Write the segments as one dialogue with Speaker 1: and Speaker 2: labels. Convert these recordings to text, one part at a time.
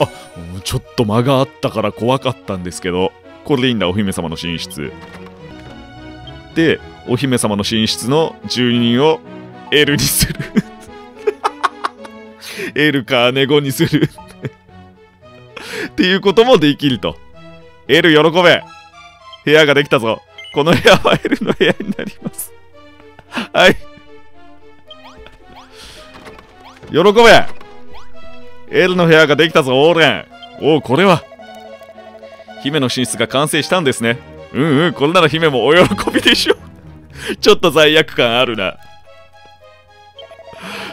Speaker 1: あちょっと間があったから怖かったんですけどこれでいいんだお姫様の寝室。でお姫様の寝室の住人を L にする。L か姉子にする。っていうこともできると。L 喜べ。部屋ができたぞ。この部屋は L の部屋になります。はい。喜べ。L の部屋ができたぞオーレン。おおこれは。姫の寝室が完成したんですね。うんうんこれなら姫もお喜びでしょ ちょっと罪悪感あるな。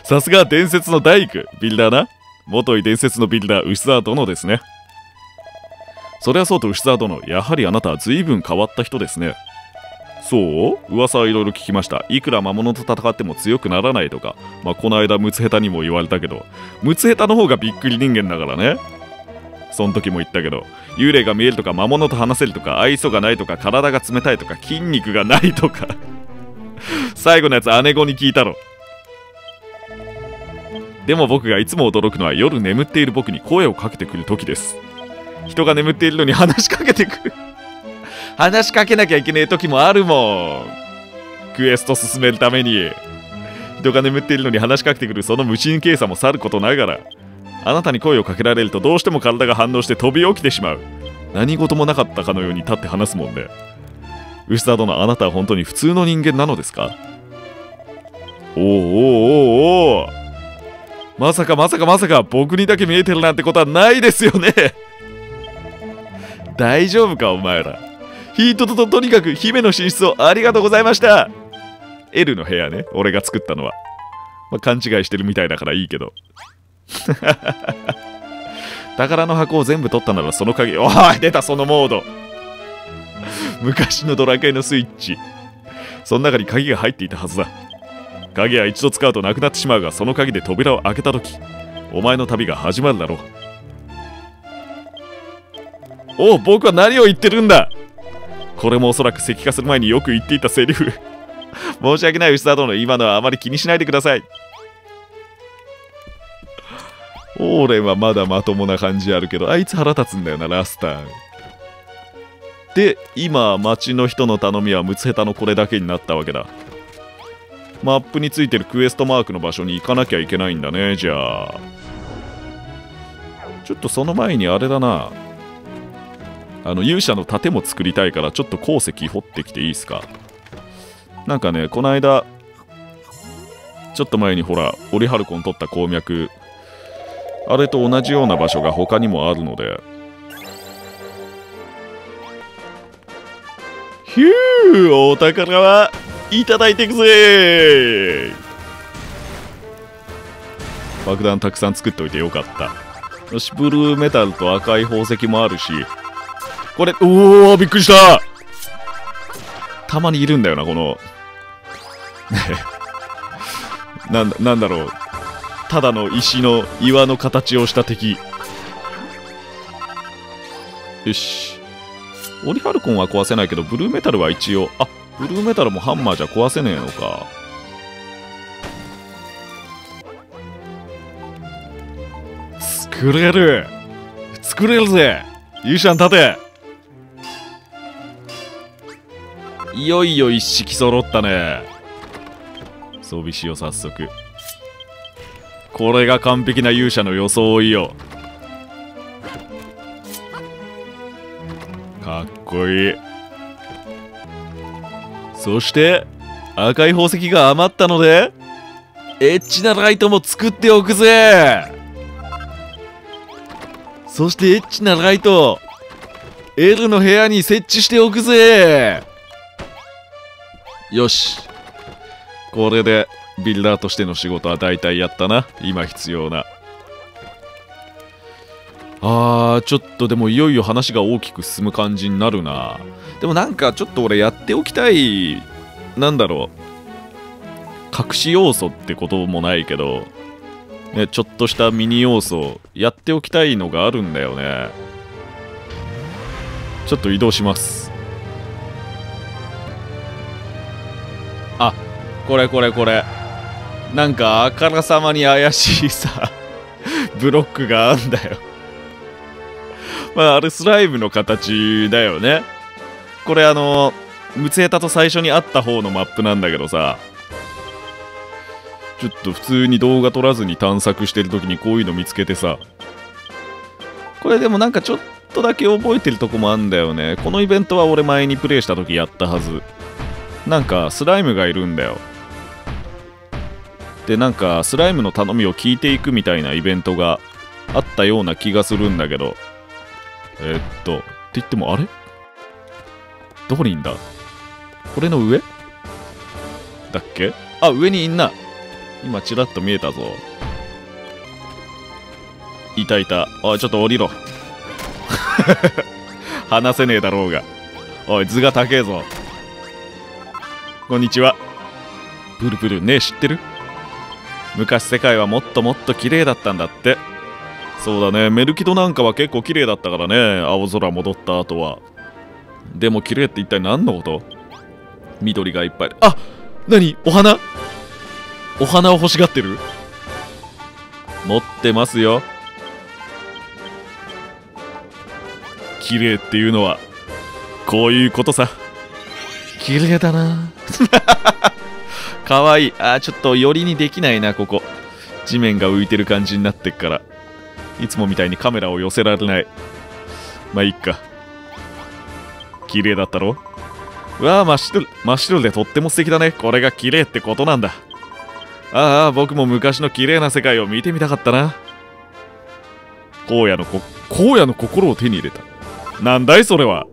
Speaker 1: さすが伝説の大工ビルダーな。元い伝説のビルダー牛沢殿ですね。そりゃそうと牛沢殿やはりあなたは随分変わった人ですね。そう？噂はいろいろ聞きました。いくら魔物と戦っても強くならないとか。まあこの間ムツヘタにも言われたけど。ムツヘタの方がびっくり人間だからね。その時も言ったけど。幽霊が見えるとか魔物と話せるとか愛想がないとか体が冷たいとか筋肉がないとか。最後のやつ姉子に聞いたろ。でも僕がいつも驚くのは夜眠っている僕に声をかけてくる時です。人が眠っているのに話しかけてくる。話しかけなきゃいけない時もあるもん。クエスト進めるために人が眠っているのに話しかけてくるその無神経さもさることながらあなたに声をかけられるとどうしても体が反応して飛び起きてしまう。何事もなかったかのように立って話すもんね牛沢殿あなたは本当に普通の人間なのですか？おおおおおおまさかまさかまさか僕にだけ見えてるなんてことはないですよね。大丈夫かお前ら。ヒートとととにかく姫の寝室をありがとうございました。L の部屋ね。俺が作ったのは、まあ、勘違いしてるみたいだからいいけど。宝の箱を全部取ったならその鍵おい出たそのモード。昔のドラクエのスイッチ。その中に鍵が入っていたはずだ。鍵は一度使うとなくなってしまうがその鍵で扉を開けた時お前の旅が始まるだろう。おお僕は何を言ってるんだ。これもおそらく石化する前によく言っていたセリフ。申し訳ない牛沢殿今のはあまり気にしないでください。オーレンはまだまともな感じあるけどあいつ腹立つんだよなラスター。で今町の人の頼みはムツヘタのこれだけになったわけだ。マップについてるクエストマークの場所に行かなきゃいけないんだねじゃあ。ちょっとその前にあれだな。あの勇者の盾も作りたいからちょっと鉱石掘ってきていいですか？なんかねこの間ちょっと前にほらオリハルコン取った鉱脈あれと同じような場所が他にもあるので。ヒューお宝はいただいていくぜ！爆弾たくさん作っておいてよかった。よしブルーメタルと赤い宝石もあるしこれおおびっくりした。たまにいるんだよなこの。なんなんだろう。ただの石の岩の形をした敵。よし。オリハルコンは壊せないけどブルーメタルは一応。あブルーメタルもハンマーじゃ壊せねえのか。作れる。作れるぜ。ユーシャン立て。いよいよ一式揃ったね。装備しよう早速。これが完璧な勇者の装いよ。かっこいい。そして赤い宝石が余ったのでエッチなライトも作っておくぜ。そしてエッチなライト L の部屋に設置しておくぜ。よし。これでビルダーとしての仕事は大体やったな。今必要な。あーちょっとでもいよいよ話が大きく進む感じになるな。でもなんかちょっと俺やっておきたいなんだろう。隠し要素ってこともないけどねちょっとしたミニ要素やっておきたいのがあるんだよね。ちょっと移動します。これこれこれ。なんかあからさまに怪しいさ ブロックがあんだよ。まああれスライムの形だよね。これあのムツエタと最初に会った方のマップなんだけどさ。ちょっと普通に動画撮らずに探索してる時にこういうの見つけてさ。これでもなんかちょっとだけ覚えてるとこもあんだよね。このイベントは俺前にプレイした時やったはず。なんかスライムがいるんだよ。でなんかスライムの頼みを聞いていくみたいなイベントがあったような気がするんだけど。えーっとって言ってもあれ？どこにいんだ？これの上？だっけ？あ上にいんな。今ちらっと見えたぞ。いたいた。おいちょっと降りろ。話せねえだろうが。おい図が高えぞ。こんにちは。ブルブルねえ知ってる？昔世界はもっともっと綺麗だったんだって。そうだね。メルキドなんかは結構綺麗だったからね。青空戻った後は。でも綺麗って一体何のこと？緑がいっぱい。あ何？お花？お花を欲しがってる？持ってますよ。綺麗っていうのはこういうことさ。綺麗だな。かわい。いあーちょっと寄りにできないなここ。地面が浮いてる感じになってっから。いつもみたいにカメラを寄せられない。まあいっか。綺麗だったろ？うわあ真っ白真っ白でとっても素敵だね。これが綺麗ってことなんだ。ああ僕も昔の綺麗な世界を見てみたかったな。荒野のこ荒野の心を手に入れた。なんだいそれは。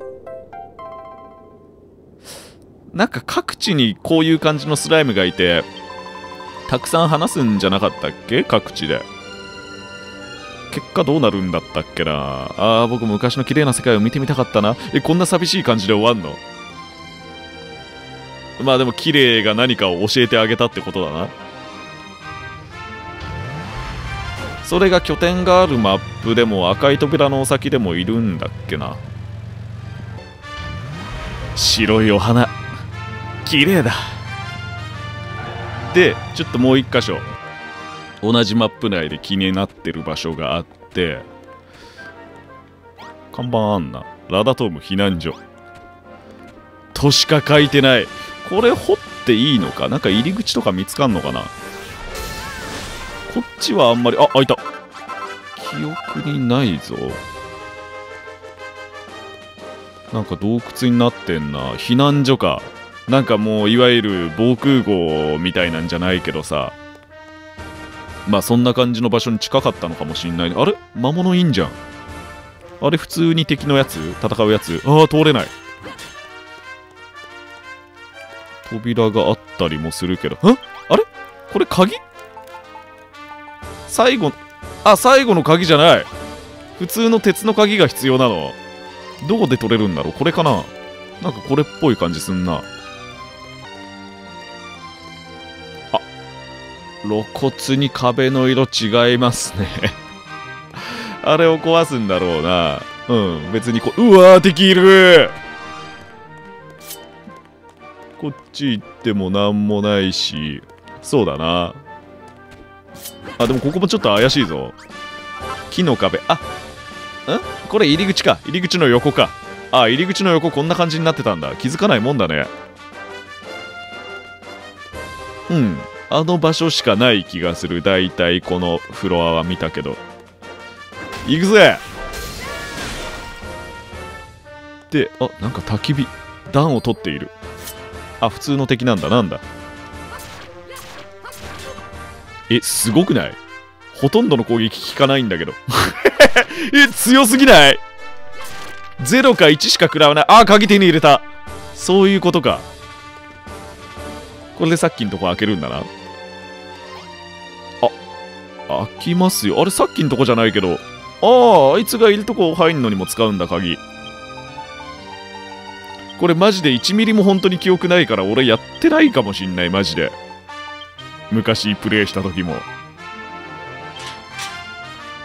Speaker 1: なんか各地にこういう感じのスライムがいてたくさん話すんじゃなかったっけ？各地で。結果どうなるんだったっけな？ああ僕昔の綺麗な世界を見てみたかったな。えこんな寂しい感じで終わんの？まあでも綺麗が何かを教えてあげたってことだな。それが拠点があるマップでも赤い扉のお先でもいるんだっけな？白いお花。綺麗だ。でちょっともう一箇所。同じマップ内で気になってる場所があって。看板あんな。ラダトーム避難所。としか書いてない。これ掘っていいのか？なんか入り口とか見つかんのかな？こっちはあんまりあ開いた。記憶にないぞ。なんか洞窟になってんな。避難所か。なんかもういわゆる防空壕みたいなんじゃないけどさまあそんな感じの場所に近かったのかもしんない。あれ？魔物いいんじゃん。あれ？普通に敵のやつ？戦うやつ？ああ通れない。扉があったりもするけど。ん？あれ？これ鍵？最後あ最後の鍵じゃない。普通の鉄の鍵が必要なの。どこで取れるんだろう？これかな？なんかこれっぽい感じすんな。露骨に壁の色違いますね。あれを壊すんだろうな。うん。別にこううわー敵いる。こっち行ってもなんもないし。そうだな。あでもここもちょっと怪しいぞ。木の壁。あん？これ入り口か。入り口の横か。あ入り口の横こんな感じになってたんだ。気づかないもんだね。うん。あの場所しかない気がする。だいたいこのフロアは見たけど。行くぜ！であなんか焚き火。暖を取っている。あ普通の敵なんだ。なんだ？えすごくない？ほとんどの攻撃効かないんだけど。え強すぎない？0か1しか食らわない。あ鍵手に入れた。そういうことか。これでさっきのとこ開けるんだな。開きますよ。あれさっきのとこじゃないけど。あああいつがいるとこ入んのにも使うんだ鍵。これマジで1ミリも本当に記憶ないから俺やってないかもしんないマジで。昔プレイした時も。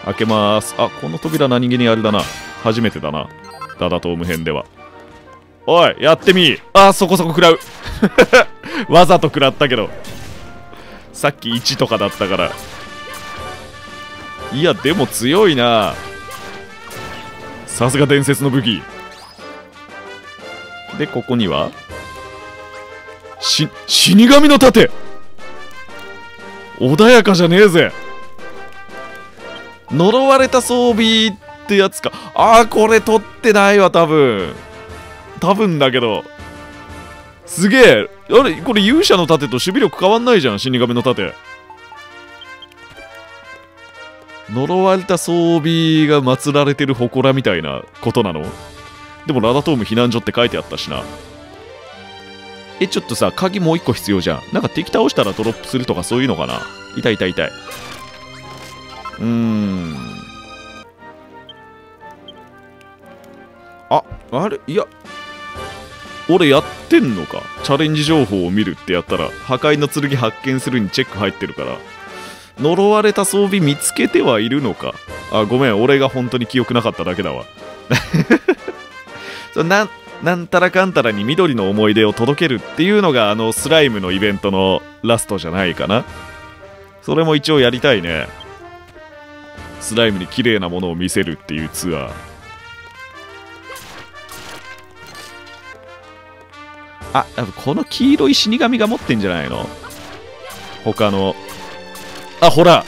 Speaker 1: 開けまーす。あこの扉何気にあれだな。初めてだな。ダダトーム編では。おいやってみ。あそこそこ食らう。わざと食らったけど。さっき1とかだったから。いやでも強いな。さすが伝説の武器。でここにはし死神の盾。穏やかじゃねえぜ。呪われた装備ってやつか。ああこれ取ってないわ多分。多分だけど。すげえ。あれこれ勇者の盾と守備力変わんないじゃん死神の盾。呪われた装備が祀られてる祠みたいなことなの？でもラダトーム避難所って書いてあったしな。えちょっとさ鍵もう一個必要じゃん。なんか敵倒したらドロップするとかそういうのかな？痛い痛い痛い。うーん。ああれ？いや。俺やってんのか？チャレンジ情報を見るってやったら破壊の剣発見するにチェック入ってるから。呪われた装備見つけてはいるのか？あごめん俺が本当に記憶なかっただけだわ。そななんたらかんたらに緑の思い出を届けるっていうのがあのスライムのイベントのラストじゃないかな。それも一応やりたいね。スライムに綺麗なものを見せるっていうツアー。あこの黄色い死神が持ってんじゃないの？他のあほら。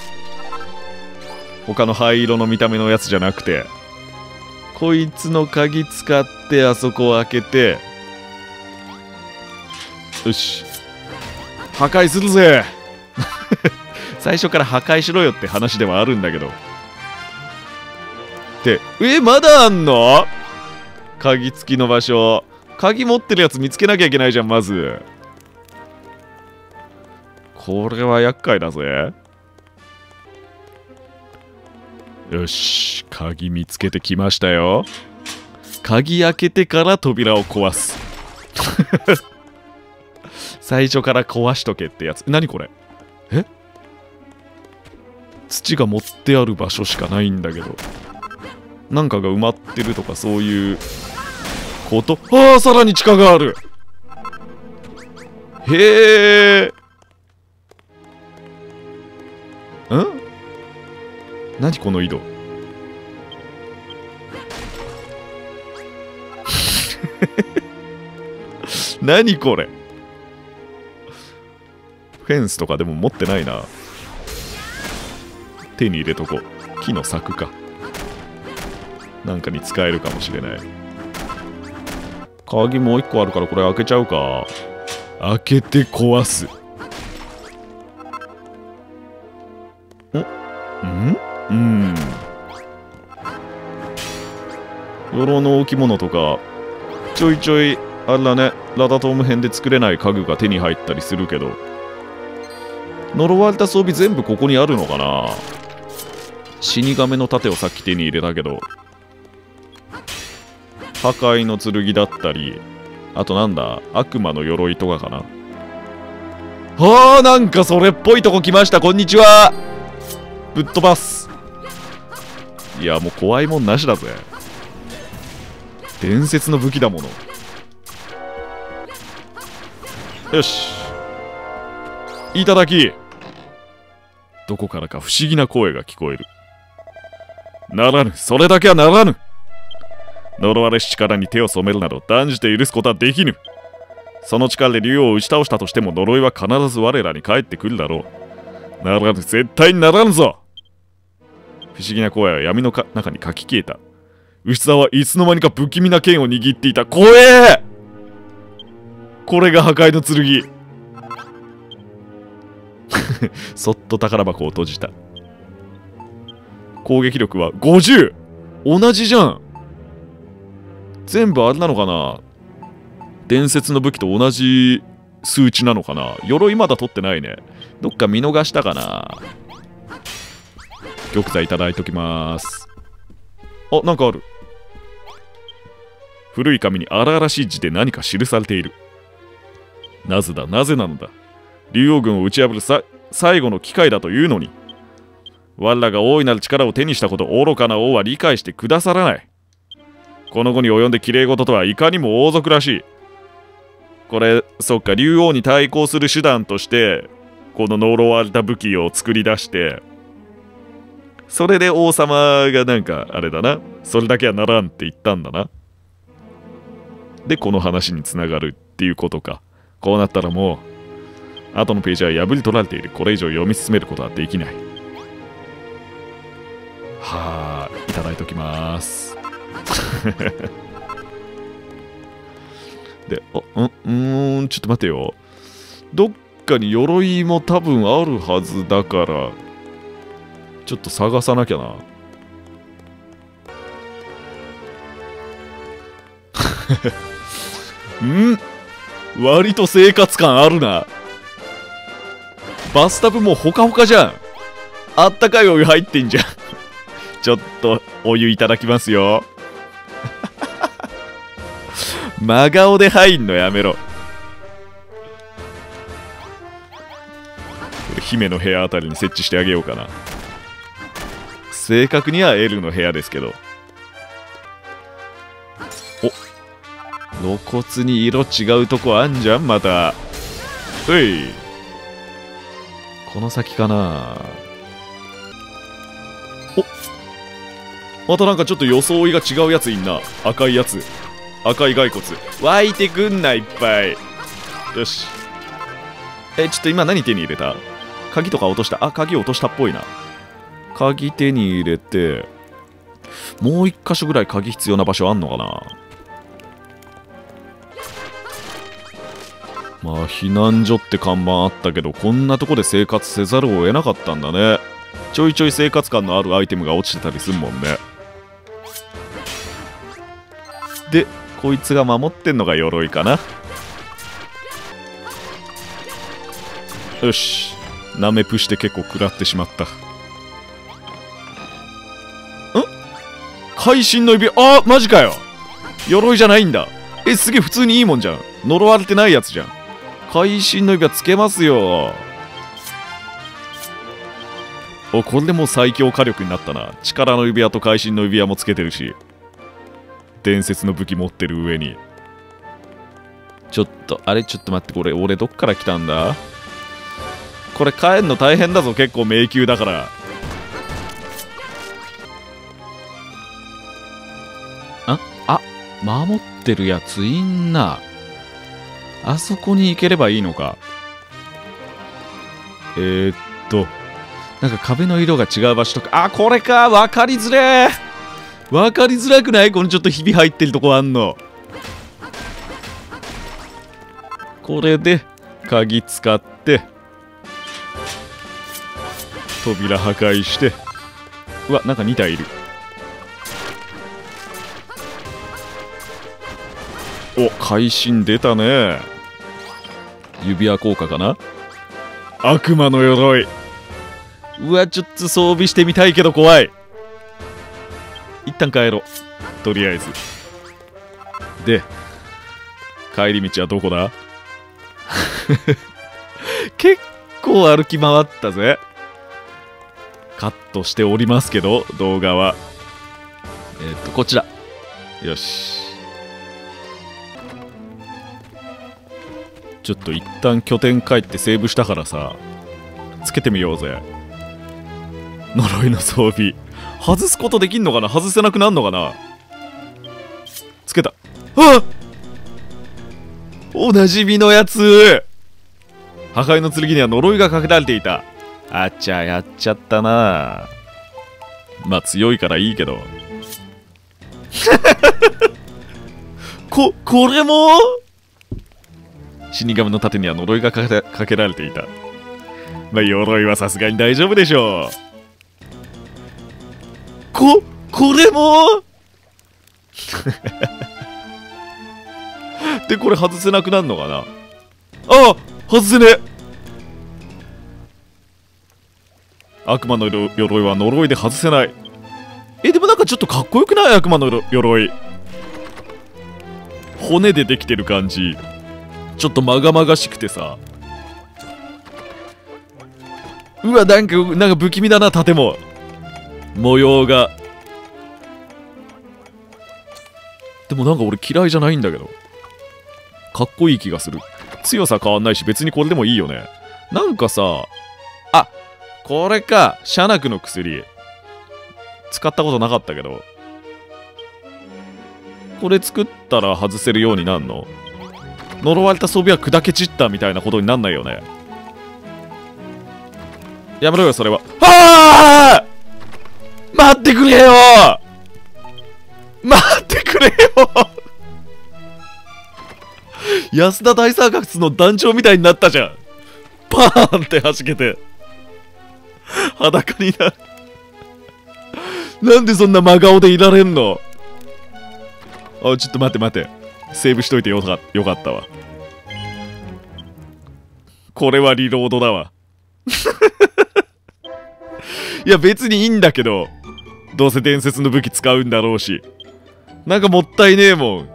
Speaker 1: 他の灰色の見た目のやつじゃなくて。こいつの鍵使ってあそこを開けて。よし。破壊するぜ。最初から破壊しろよって話ではあるんだけど。ってえまだあんの？鍵付きの場所。鍵持ってるやつ見つけなきゃいけないじゃんまず。これは厄介だぜ。よし鍵見つけてきましたよ。鍵開けてから扉を壊す。最初から壊しとけってやつ。何これ？え？土が持ってある場所しかないんだけど。なんかが埋まってるとかそういうこと？ああさらに地下がある。へえん？何この井戸？何これ？フェンスとかでも持ってないな。手に入れとこう。木の柵か。なんかに使えるかもしれない。鍵もう一個あるからこれ開けちゃうか。開けて壊す。んん？うん。鎧の置物とかちょいちょいあれだねラダトーム編で作れない家具が手に入ったりするけど呪われた装備全部ここにあるのかな？死神の盾をさっき手に入れたけど破壊の剣だったりあとなんだ悪魔の鎧とかかな？はあなんかそれっぽいとこ来ました。こんにちは。ぶっ飛ばす。いやもう怖いもんなしだぜ。伝説の武器だもの。よし。いただき。どこからか不思議な声が聞こえる。ならぬ。それだけはならぬ。呪われし力に手を染めるなど断じて許すことはできぬ。その力で竜を打ち倒したとしても呪いは必ず我らに返ってくるだろう。ならぬ。絶対にならぬぞ。不思議な声は闇の中に書き消えた。牛沢はいつの間にか不気味な剣を握っていた。怖えこれが破壊の剣。そっと宝箱を閉じた。攻撃力は 50! 同じじゃん全部あれなのかな？伝説の武器と同じ数値なのかな？鎧まだ取ってないね。どっか見逃したかな？玉座いただいときます。あなんかある。古い紙に荒々しい字で何か記されている。なぜだなぜなのだ。竜王軍を打ち破るさ最後の機会だというのに。我らが大いなる力を手にしたこと愚かな王は理解してくださらない。この後に及んで綺麗事とはいかにも王族らしい。これそっか竜王に対抗する手段としてこの呪われた武器を作り出してそれで王様がなんかあれだな。それだけはならんって言ったんだな。でこの話につながるっていうことか。こうなったらもう後のページは破り取られている。これ以上読み進めることはできない。はあいただいときます。であうんうんちょっと待てよ。どっかに鎧も多分あるはずだから。ちょっと探さなきゃな。ん？割と生活感あるな。バスタブもほかほかじゃん。あったかいお湯入ってんじゃん。ちょっとお湯いただきますよ。真顔で入んのやめろ。姫の部屋あたりに設置してあげようかな。正確には L の部屋ですけど。お。露骨に色違うとこあんじゃんまた。うい。この先かな。お。またなんかちょっと装いが違うやついんな。赤いやつ。赤い骸骨。湧いてくんないっぱい。よし。えちょっと今何手に入れた？鍵とか落とした？あ鍵落としたっぽいな。鍵手に入れてもう一箇所ぐらい鍵必要な場所あんのかな？まあ避難所って看板あったけどこんなとこで生活せざるを得なかったんだね。ちょいちょい生活感のあるアイテムが落ちてたりすんもんね。でこいつが守ってんのが鎧かな。よし。ナメプして結構食らってしまった。会心の指。あマジかよ。鎧じゃないんだ。えすげえ普通にいいもんじゃん。呪われてないやつじゃん。会心の指輪つけますよ。おこれでもう最強火力になったな。力の指輪と会心の指輪もつけてるし。伝説の武器持ってる上に。ちょっとあれ？ちょっと待ってこれ俺どっから来たんだ？これ帰んの大変だぞ。結構迷宮だから。守ってるやついんな。あそこに行ければいいのか。えー、っとなんか壁の色が違う場所とか。あこれか。分かりづれ分かりづらくない？このちょっとひび入ってるとこあんの。これで鍵使って扉破壊して。うわなんか2体いる。お会心出たね。指輪効果かな？悪魔の鎧。うわちょっと装備してみたいけど怖い。一旦帰ろう。とりあえず。で帰り道はどこだ？結構歩き回ったぜ。カットしておりますけど動画は。えっ、とこちら。よしちょっと一旦拠点帰ってセーブしたからさつけてみようぜ。呪いの装備。外すことできんのかな？外せなくなんのかな？つけた。あおなじみのやつ。破壊の剣には呪いがかけられていた。あっちゃやっちゃったな。まあ強いからいいけど。ここれも？死神の盾には呪いがかけられていた。まあ鎧はさすがに大丈夫でしょう。ここれも？でこれ外せなくなるのかな？あ外せね悪魔の鎧は呪いで外せない。えでもなんかちょっとかっこよくない？悪魔の鎧。骨でできてる感じちょっとまがまがしくてさ。うわなんかなんか不気味だな盾も模様が。でもなんか俺嫌いじゃないんだけど。かっこいい気がする。強さ変わんないし別にこれでもいいよね。なんかさあこれかシャナクの薬。使ったことなかったけど。これ作ったら外せるようになるの？呪われた装備は砕け散ったみたいなことになんないよね。やめろよそれは。はあ待ってくれよ！待ってくれよ！安田大サーカスの団長みたいになったじゃん。パーンって弾けて。裸になる。なんでそんな真顔でいられんの？あちょっと待って待って。セーブしといてよかよかったわ。これはリロードだわ。いや別にいいんだけどどうせ伝説の武器使うんだろうし。なんかもったいねえもん。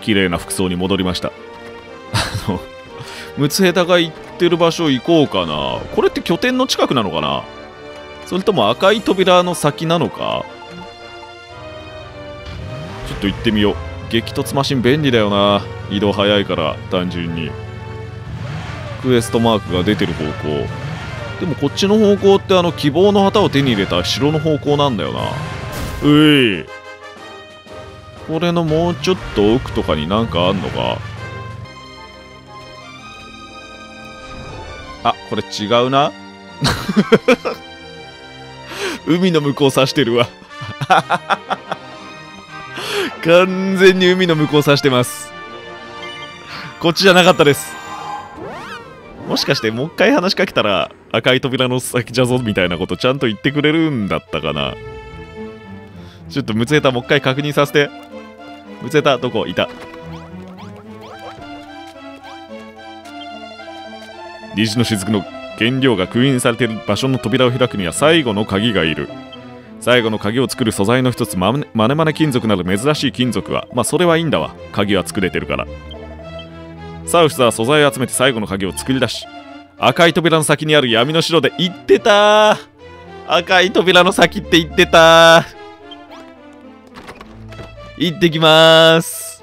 Speaker 1: 綺麗な服装に戻りました。あのムツヘタが行ってる場所行こうかな。これって拠点の近くなのかな？それとも赤い扉の先なのか？ちょっと行ってみよう。激突マシン便利だよな。移動早いから単純に。クエストマークが出てる方向。でもこっちの方向ってあの希望の旗を手に入れた城の方向なんだよな。うい。これのもうちょっと奥とかになんかあんのか？あこれ違うな。海の向こう指してるわ。完全に海の向こう指してます。こっちじゃなかったです。もしかしてもう一回話しかけたら赤い扉の先じゃぞみたいなことちゃんと言ってくれるんだったかな。ちょっとムツエタもう一回確認させて。ムツエタどこ？いた。虹の雫の原料が封印されている場所の扉を開くには最後の鍵がいる。最後の鍵を作る素材の一つマネマネ金属など珍しい金属はまあそれはいいんだわ。鍵は作れてるから。サウスは素材を集めて最後の鍵を作り出し赤い扉の先にある闇の城で行ってた。赤い扉の先って言ってた。行ってきます。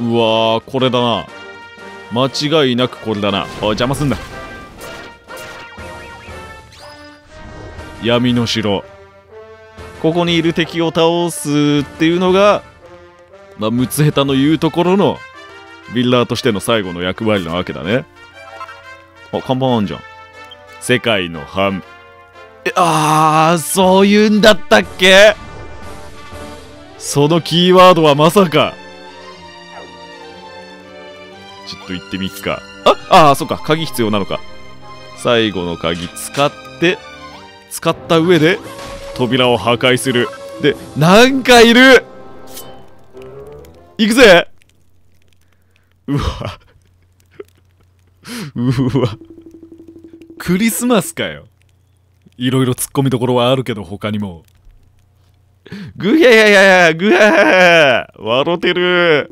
Speaker 1: うわーこれだな。間違いなくこれだな。お邪魔すんな。闇の城。ここにいる敵を倒すっていうのがまあムツヘタの言うところのビルダーとしての最後の役割なわけだね。あ看板あんじゃん。世界の半えあーそういうんだったっけ？そのキーワードはまさか。ちょっと行ってみっか。あ、ああ、そっか。鍵必要なのか。最後の鍵使って、使った上で、扉を破壊する。で、なんかいる行くぜうわ。うわ。クリスマスかよ。いろいろ突っ込みどころはあるけど、他にも。ぐやややや、ぐやや笑ってる。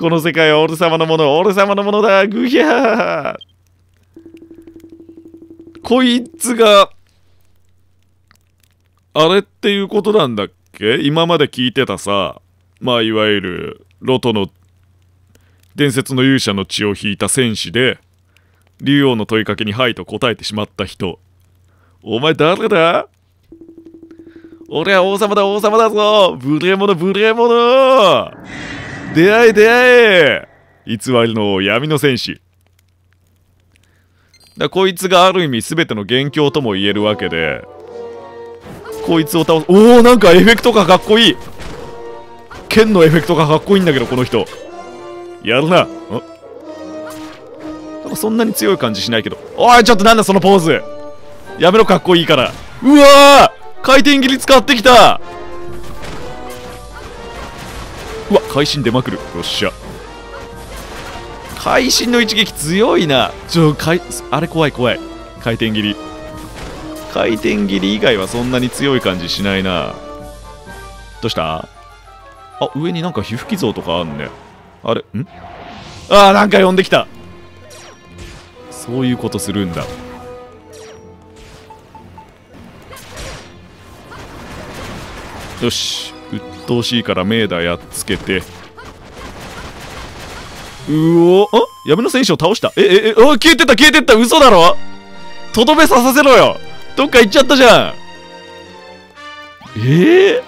Speaker 1: この世界は俺様のもの、俺様のものだ、ぐひゃー。こいつが、あれっていうことなんだっけ？今まで聞いてたさ、まあいわゆる、ロトの伝説の勇者の血を引いた戦士で、竜王の問いかけにはいと答えてしまった人。お前誰だ？俺は王様だ王様だぞ。無礼者無礼者出会え出会え。偽りの闇の戦士。だこいつがある意味全ての元凶とも言えるわけで。こいつを倒す。おおなんかエフェクトがかっこいい。剣のエフェクトがかっこいいんだけどこの人。やるな。なんかそんなに強い感じしないけど。おいちょっとなんだそのポーズ。やめろかっこいいから。うわー回転切り使ってきた。会心出まくる。よっしゃ。会心の一撃強いな。ちょかいあれ怖い怖い。回転切り。回転切り以外はそんなに強い感じしないな。どうした？あ上になんか皮膚傷とかあんね。あれん？あーなんか呼んできた。そういうことするんだ。よし鬱陶しいからメーダーやっつけて。うおあ闇の戦士を倒した。えええあ消えてった消えてった。嘘だろ。とどめささせろよ。どっか行っちゃったじゃん。ええ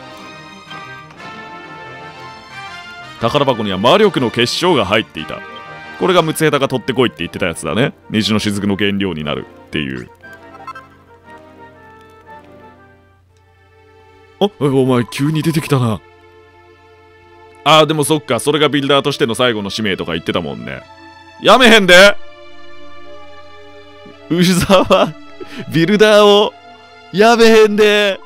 Speaker 1: 宝箱には魔力の結晶が入っていた。これがムツヘタが取ってこいって言ってたやつだね。虹の雫の原料になるっていう。あお前急に出てきたな。ああでもそっか。それがビルダーとしての最後の使命とか言ってたもんね。やめへんで。牛沢ビルダーをやめへんで。